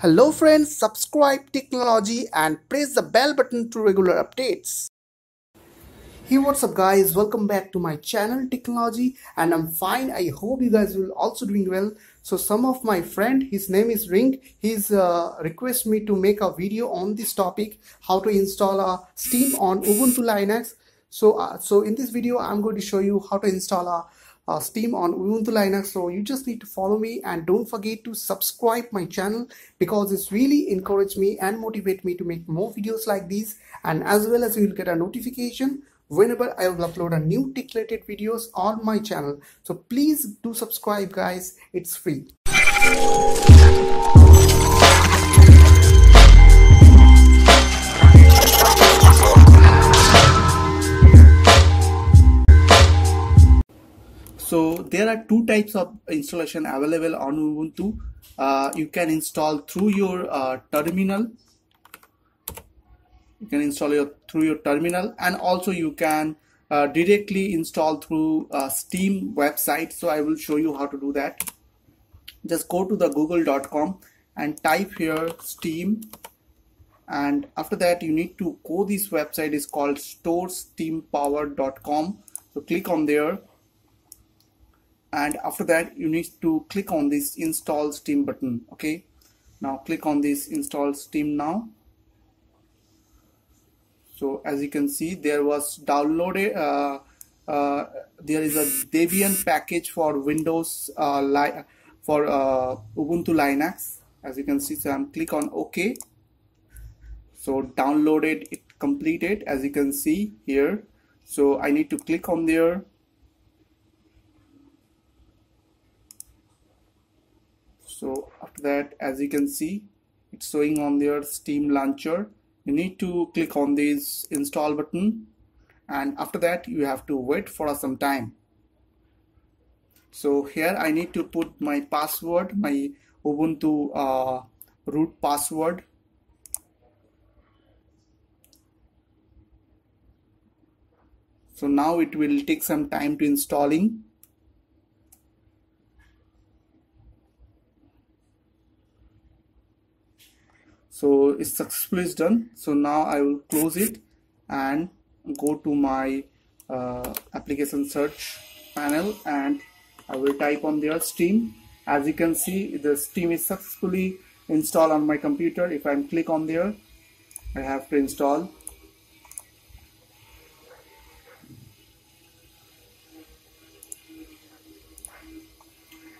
Hello friends, subscribe Tricknology and press the bell button to regular updates. Hey what's up guys, welcome back to my channel Tricknology and I'm fine. I hope you guys will also doing well. So some of my friend, his name is Ring, he's uh, request me to make a video on this topic, how to install a Steam on Ubuntu Linux. So, uh, so in this video, I'm going to show you how to install a uh, Steam on Ubuntu Linux. So you just need to follow me and don't forget to subscribe my channel because it's really encourage me and motivate me to make more videos like these and as well as you will get a notification whenever I will upload a new tech related videos on my channel. So please do subscribe guys, it's free. There are two types of installation available on ubuntu. Uh, you can install through your uh, terminal. You can install your through your terminal. And also you can uh, directly install through uh, steam website. So i will show you how to do that. Just go to the google.com and type here steam. And after that you need to go this website is called storesteampower.com so click on there and after that you need to click on this install steam button okay? Now click on this install steam now. So as you can see there was downloaded uh, uh, there is a Debian package for Windows uh, for uh, Ubuntu Linux. As you can see so I'm click on OK. So downloaded it completed as you can see here. So I need to click on there so after that as you can see it's showing on their steam launcher. You need to click on this install button. And after that you have to wait for some time. So here I need to put my password my Ubuntu uh, root password. So now it will take some time to installing so it's successfully done. So now I will close it and go to my uh, application search panel and I will type on there steam. As you can see the steam is successfully installed on my computer. If I click on there I have to install.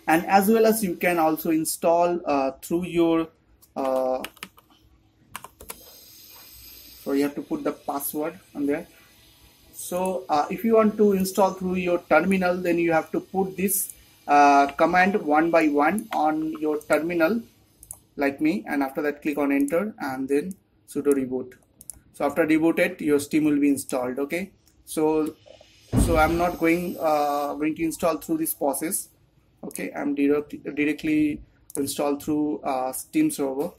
And as well as you can also install uh, through your uh, so you have to put the password on there. So uh, if you want to install through your terminal then you have to put this uh, command one by one on your terminal like me and after that click on enter and then sudo reboot. So after rebooted your steam will be installed okay? So so i'm not going uh, going to install through this process okay? I'm direct, directly installed through uh, steam server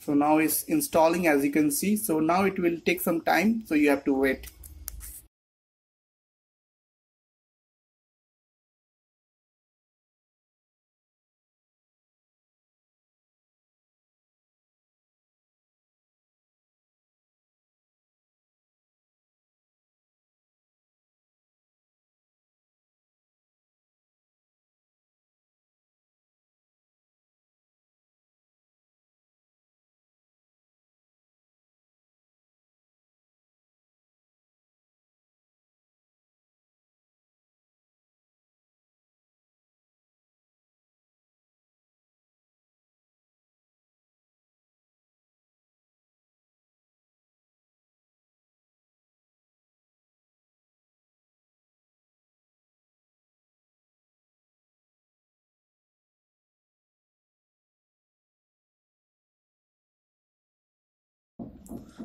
so now it's installing as you can see. So now it will take some time. So you have to wait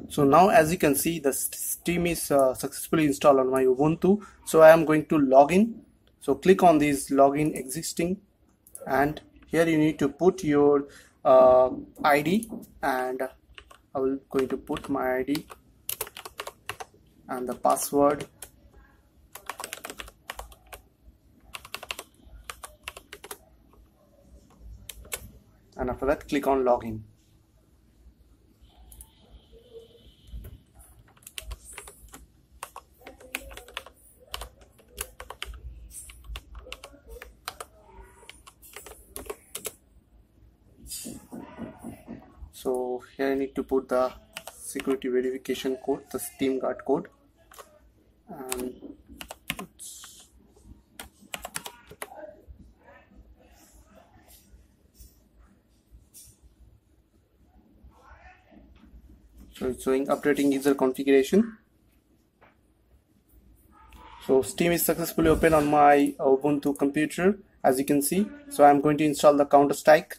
so now as you can see the steam is uh, successfully installed on my ubuntu. So i am going to log in. So click on this login existing. And here you need to put your uh, id and i will going to put my id and the password. And after that click on login. So here I need to put the security verification code the steam guard code. And so it's showing updating user configuration. So steam is successfully open on my ubuntu computer as you can see. So i'm going to install the counter strike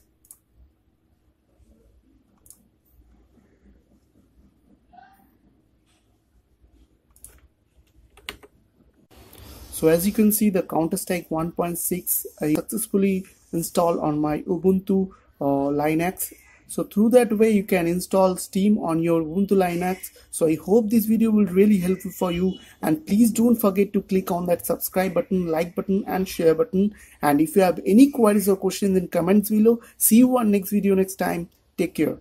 so as you can see the counter-strike 1.6 I successfully installed on my ubuntu uh, linux. So through that way you can install steam on your ubuntu linux. So i hope this video will really helpful for you. And please don't forget to click on that subscribe button like button and share button. And if you have any queries or questions in comments below. See you on next video next time. Take care